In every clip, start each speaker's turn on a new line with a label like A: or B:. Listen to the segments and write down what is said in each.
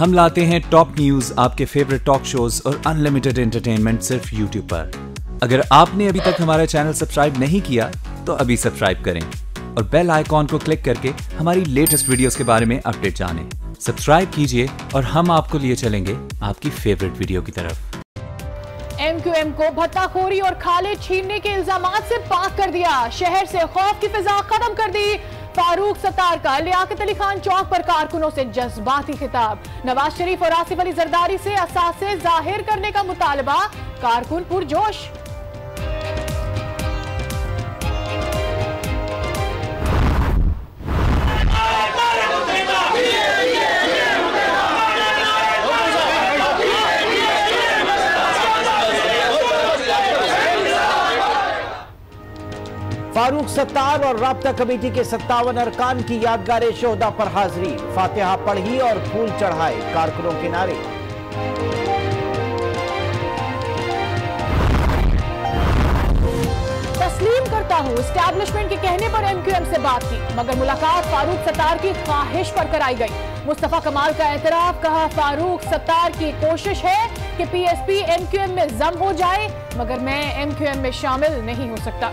A: हम लाते हैं टॉप न्यूज़ आपके फेवरेट टॉक शोज़ और अनलिमिटेड एंटरटेनमेंट सिर्फ़ यूट्यूब पर। अगर आपने अभी तक हमारा चैनल सब्सक्राइब नहीं किया तो अभी सब्सक्राइब करें और बेल आइकॉन को क्लिक करके हमारी लेटेस्ट वीडियोस के बारे में अपडेट जानें। सब्सक्राइब कीजिए और हम आपको लिए चलेंगे आपकी फेवरेट वीडियो की तरफ़।
B: एमक्यूएम को भत्ताखोरी और खाले छीनने के इल्ज़ाम से पाक कर दिया। शहर से खौफ की फिजा खत्म कर दी। फारूक सत्तार का लियाकत अली खान चौक पर कारकुनों से जज्बाती खिताब। नवाज़ शरीफ और आसिफ अली जरदारी से असासे ज़ाहिर करने का मुतालबा। कारकुन पुरजोश।
C: फारूक सत्तार और रबता कमेटी के सत्तावन अरकान की यादगार शोहदा पर हाजिरी। फातिहा पढ़ी और फूल चढ़ाए कारकुनों के नारे।
B: तस्लीम करता हूँ। स्टैब्लिशमेंट के कहने पर एमक्यूएम से बात की, मगर मुलाकात फारूक सत्तार की ख्वाहिश पर कराई गई। मुस्तफ़ा कमाल का एतराफ कहा, फारूक सत्तार की कोशिश है कि पीएसपी एमक्यूएम में जम हो जाए, मगर मैं एमक्यूएम में शामिल नहीं हो सकता।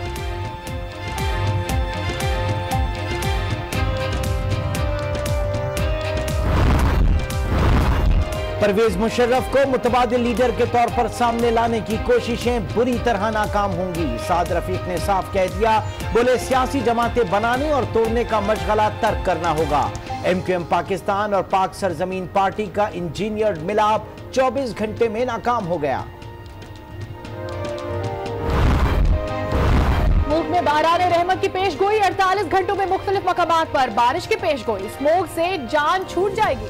C: परवेज मुशर्रफ को मुतबाद लीडर के तौर पर सामने लाने की कोशिशें बुरी तरह नाकाम होंगी। साद रफीक ने साफ़ कह दिया, बोले, सियासी जमातें बनाने और तोड़ने का मशगला तर्क करना होगा। एम क्यू एम पाकिस्तान और पाक सरजमीन पार्टी का इंजीनियर मिलाप 24 घंटे में नाकाम हो गया।
B: मुल्क में बारान रहमत की पेश गोई अड़तालीस घंटों में मुख्तलिफ़ मकाम पर बारिश की पेश गोई स्मोक से जान छूट जाएगी।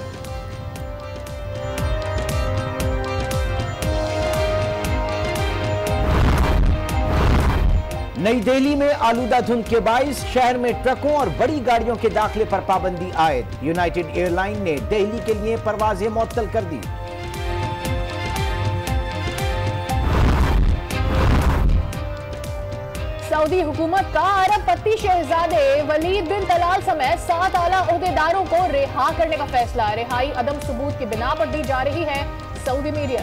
C: नई दिल्ली में आलूदा धुंध के बाईस, शहर में ट्रकों और बड़ी गाड़ियों के दाखिले पर पाबंदी आयद यूनाइटेड एयरलाइन ने दिल्ली के लिए परवाजें मुअत्तल कर दी
B: सऊदी हुकूमत का अरब अरबपति शहजादे वलीद बिन तलाल समेत सात आला अहदेदारों को रिहा करने का फैसला। रिहाई अदम सबूत की बिना पर दी जा रही है सऊदी मीडिया।